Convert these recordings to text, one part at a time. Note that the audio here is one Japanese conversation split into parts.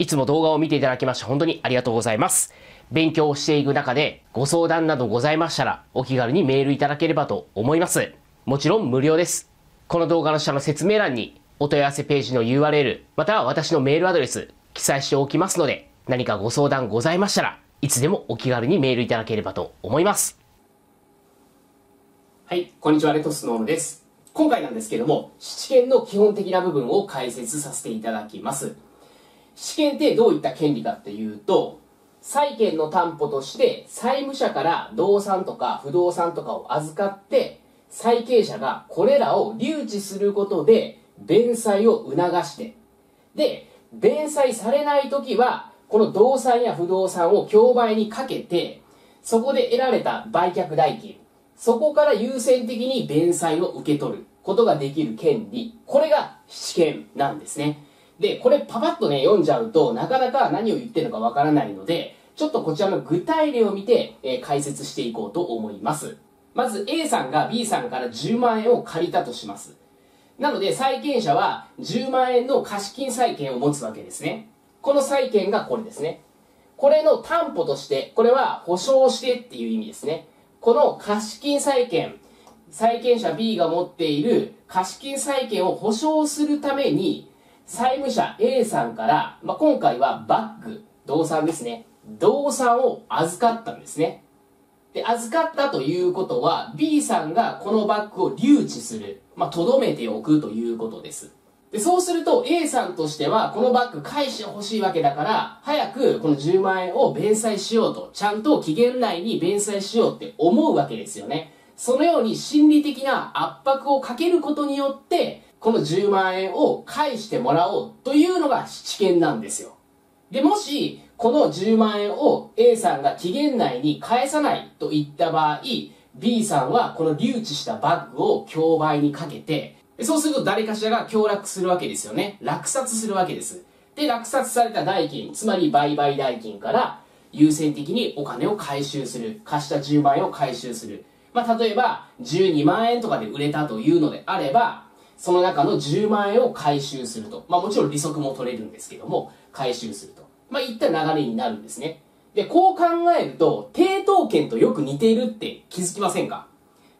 いつも動画を見ていただきまして本当にありがとうございます。勉強をしていく中でご相談などございましたらお気軽にメールいただければと思います。もちろん無料です。この動画の下の説明欄にお問い合わせページの URL または私のメールアドレス記載しておきますので何かご相談ございましたらいつでもお気軽にメールいただければと思います。はい、こんにちは、レトスノーノです。今回なんですけども、試験の基本的な部分を解説させていただきます。試験ってどういった権利かっていうと、債権の担保として債務者から動産とか不動産とかを預かって債権者がこれらを留置することで弁済を促して。で弁済されない時はこの動産や不動産を競売にかけてそこで得られた売却代金そこから優先的に弁済を受け取ることができる権利。これが試験なんですね。で、これパパッとね、読んじゃうと、なかなか何を言ってるのかわからないので、ちょっとこちらの具体例を見て、えー、解説していこうと思います。まず A さんが B さんから10万円を借りたとします。なので、債権者は10万円の貸金債権を持つわけですね。この債権がこれですね。これの担保として、これは保証してっていう意味ですね。この貸金債権、債権者 B が持っている貸金債権を保証するために、債務者 A さんから、まあ、今回はバッグ、動産ですね。動産を預かったんですね。で、預かったということは、B さんがこのバッグを留置する。まあ、留めておくということです。で、そうすると A さんとしては、このバッグ返してほしいわけだから、早くこの10万円を弁済しようと、ちゃんと期限内に弁済しようって思うわけですよね。そのように心理的な圧迫をかけることによって、この10万円を返してもらおうというのが知見なんですよ。で、もし、この10万円を A さんが期限内に返さないといった場合、B さんはこの留置したバッグを競売にかけて、そうすると誰かしらが凶落するわけですよね。落札するわけです。で、落札された代金、つまり売買代金から優先的にお金を回収する。貸した10万円を回収する。まあ、例えば、12万円とかで売れたというのであれば、その中の10万円を回収すると。まあもちろん利息も取れるんですけども、回収すると。まあいった流れになるんですね。で、こう考えると、抵当権とよく似ているって気づきませんか？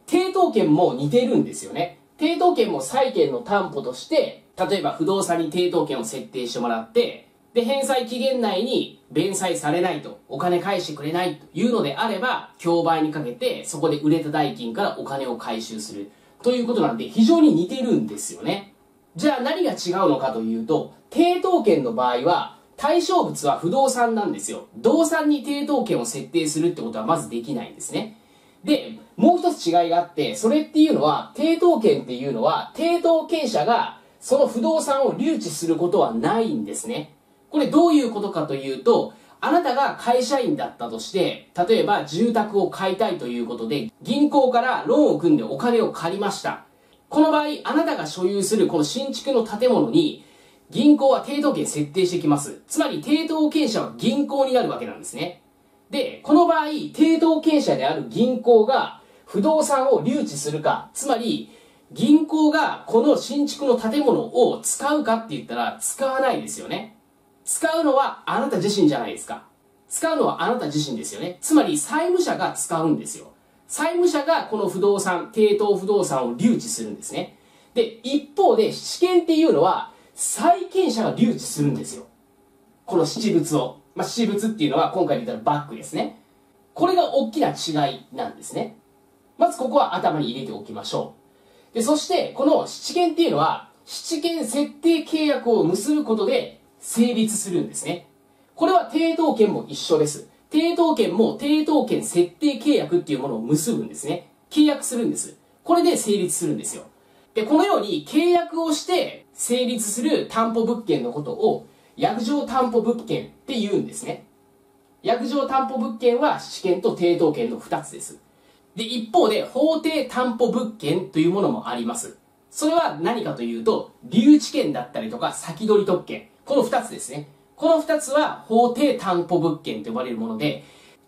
抵当権も似ているんですよね。抵当権も債権の担保として、例えば不動産に抵当権を設定してもらって、で、返済期限内に弁済されないと、お金返してくれないというのであれば、競売にかけて、そこで売れた代金からお金を回収する。ということなんで非常に似てるんですよね。じゃあ何が違うのかというと、抵当権の場合は対象物は不動産なんですよ。動産に抵当権を設定するってことはまずできないんですね。で、もう一つ違いがあって、それっていうのは、抵当権っていうのは、抵当権者がその不動産を留置することはないんですね。これどういうことかというと、あなたが会社員だったとして、例えば住宅を買いたいということで、銀行からローンを組んでお金を借りました。この場合、あなたが所有するこの新築の建物に、銀行は抵当権設定してきます。つまり、抵当権者は銀行になるわけなんですね。で、この場合、抵当権者である銀行が不動産を留置するか、つまり、銀行がこの新築の建物を使うかって言ったら使わないですよね。使うのはあなた自身じゃないですか。使うのはあなた自身ですよね。つまり債務者が使うんですよ。債務者がこの不動産、抵当不動産を留置するんですね。で、一方で試験っていうのは債権者が留置するんですよ。この七物を。まあ、七物っていうのは今回で言ったらバッグですね。これが大きな違いなんですね。まずここは頭に入れておきましょう。で、そしてこの七権っていうのは七権設定契約を結ぶことで成立するんですね。これは抵当権も一緒です。抵当権も抵当権設定契約っていうものを結ぶんですね。契約するんです。これで成立するんですよ。で、このように契約をして成立する担保物件のことを約定担保物件って言うんですね。約定担保物件は試験と抵当権の2つです。で、一方で法定担保物件というものもあります。それは何かというと、留置権だったりとか先取り特権。この2つですね。この2つは法定担保物件と呼ばれるもので、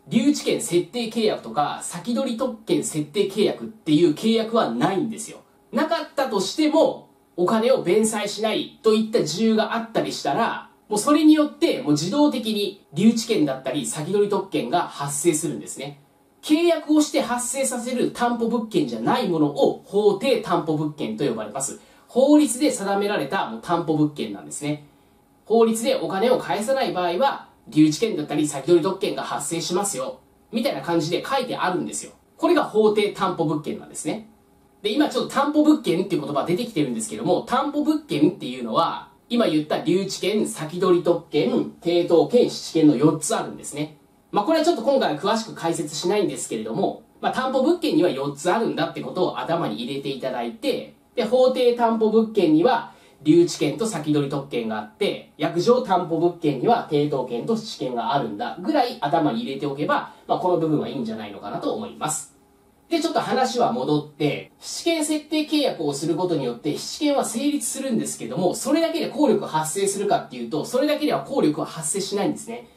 留置権設定契約とか先取り特権設定契約っていう契約はないんですよ。なかったとしても、お金を弁済しないといった事由があったりしたら、もうそれによって、もう自動的に留置権だったり先取り特権が発生するんですね。契約をして発生させる担保物件じゃないものを法定担保物件と呼ばれます。法律で定められたもう担保物件なんですね。法律でお金を返さない場合は、留置権だったり先取り特権が発生しますよ。みたいな感じで書いてあるんですよ。これが法定担保物件なんですね。で、今ちょっと担保物件っていう言葉出てきてるんですけども、担保物件っていうのは、今言った留置権、先取り特権、抵当権、七権の4つあるんですね。まあこれはちょっと今回は詳しく解説しないんですけれども、まあ担保物件には4つあるんだってことを頭に入れていただいて、で、法定担保物件には留置権と先取り特権があって、約定担保物件には抵当権と試験があるんだぐらい頭に入れておけば、まあこの部分はいいんじゃないのかなと思います。で、ちょっと話は戻って、試験設定契約をすることによって、試験は成立するんですけども、それだけで効力発生するかっていうと、それだけでは効力は発生しないんですね。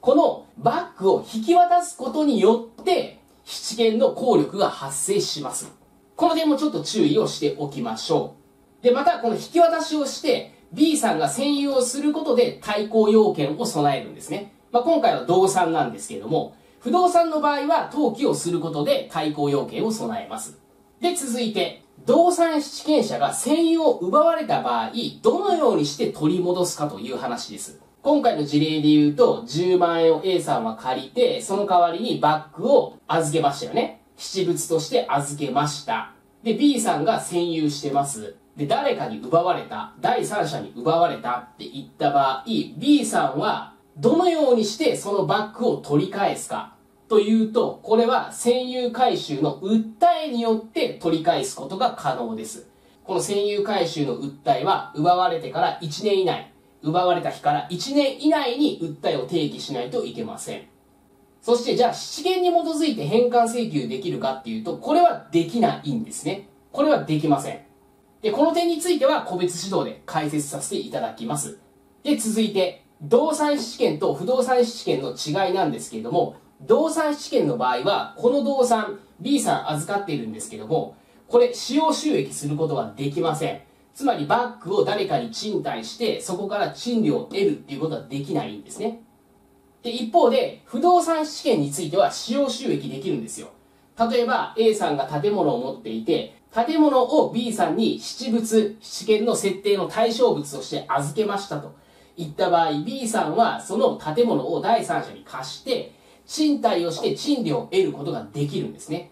このバッグを引き渡すことによって、七元の効力が発生します。この点もちょっと注意をしておきましょう。で、またこの引き渡しをして、B さんが占有をすることで対抗要件を備えるんですね。まあ、今回は動産なんですけれども、不動産の場合は登記をすることで対抗要件を備えます。で、続いて、動産地権者が占有を奪われた場合、どのようにして取り戻すかという話です。今回の事例で言うと、10万円を A さんは借りて、その代わりにバッグを預けましたよね。七物として預けました。で、B さんが占有してます。で、誰かに奪われた、第三者に奪われたって言った場合、B さんはどのようにしてそのバッグを取り返すかというと、これは占有回収の訴えによって取り返すことが可能です。この占有回収の訴えは奪われてから1年以内、奪われた日から1年以内に訴えを提起しないといけません。そしてじゃあ七元に基づいて返還請求できるかっていうと、これはできないんですね。これはできません。で、この点については個別指導で解説させていただきます。で、続いて、動産試験と不動産試験の違いなんですけれども、動産試験の場合は、この動産、B さん預かっているんですけども、これ使用収益することはできません。つまりバッグを誰かに賃貸して、そこから賃料を得るっていうことはできないんですね。で、一方で、不動産試験については使用収益できるんですよ。例えば、A さんが建物を持っていて、建物を B さんに七物、七件の設定の対象物として預けましたと言った場合、B さんはその建物を第三者に貸して、賃貸をして賃料を得ることができるんですね。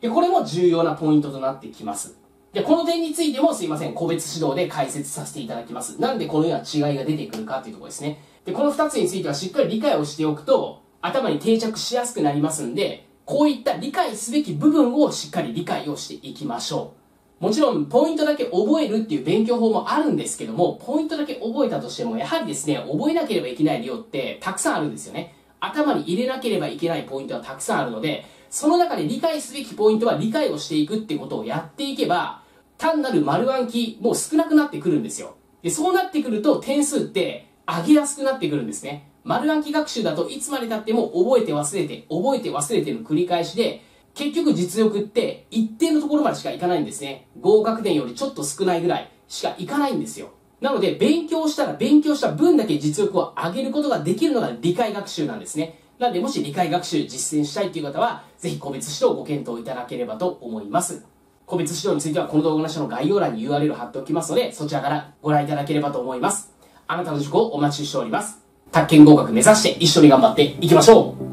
で、これも重要なポイントとなってきます。で、この点についてもすいません、個別指導で解説させていただきます。なんでこのような違いが出てくるかっていうところですね。で、この二つについてはしっかり理解をしておくと、頭に定着しやすくなりますんで、こういった理解すべき部分をしっかり理解をしていきましょう。もちろん、ポイントだけ覚えるっていう勉強法もあるんですけども、ポイントだけ覚えたとしても、やはりですね、覚えなければいけない量ってたくさんあるんですよね。頭に入れなければいけないポイントはたくさんあるので、その中で理解すべきポイントは理解をしていくってことをやっていけば、単なる丸暗記もう少なくなってくるんですよ。で、そうなってくると点数って上げやすくなってくるんですね。丸暗記学習だといつまで経っても覚えて忘れて、覚えて忘れての繰り返しで、結局実力って一定のところまでしかいかないんですね。合格点よりちょっと少ないぐらいしかいかないんですよ。なので、勉強したら勉強した分だけ実力を上げることができるのが理解学習なんですね。なので、もし理解学習実践したいという方は、ぜひ個別指導をご検討いただければと思います。個別指導については、この動画の下の概要欄に URL を貼っておきますので、そちらからご覧いただければと思います。あなたの受講をお待ちしております。宅建合格目指して一緒に頑張っていきましょう。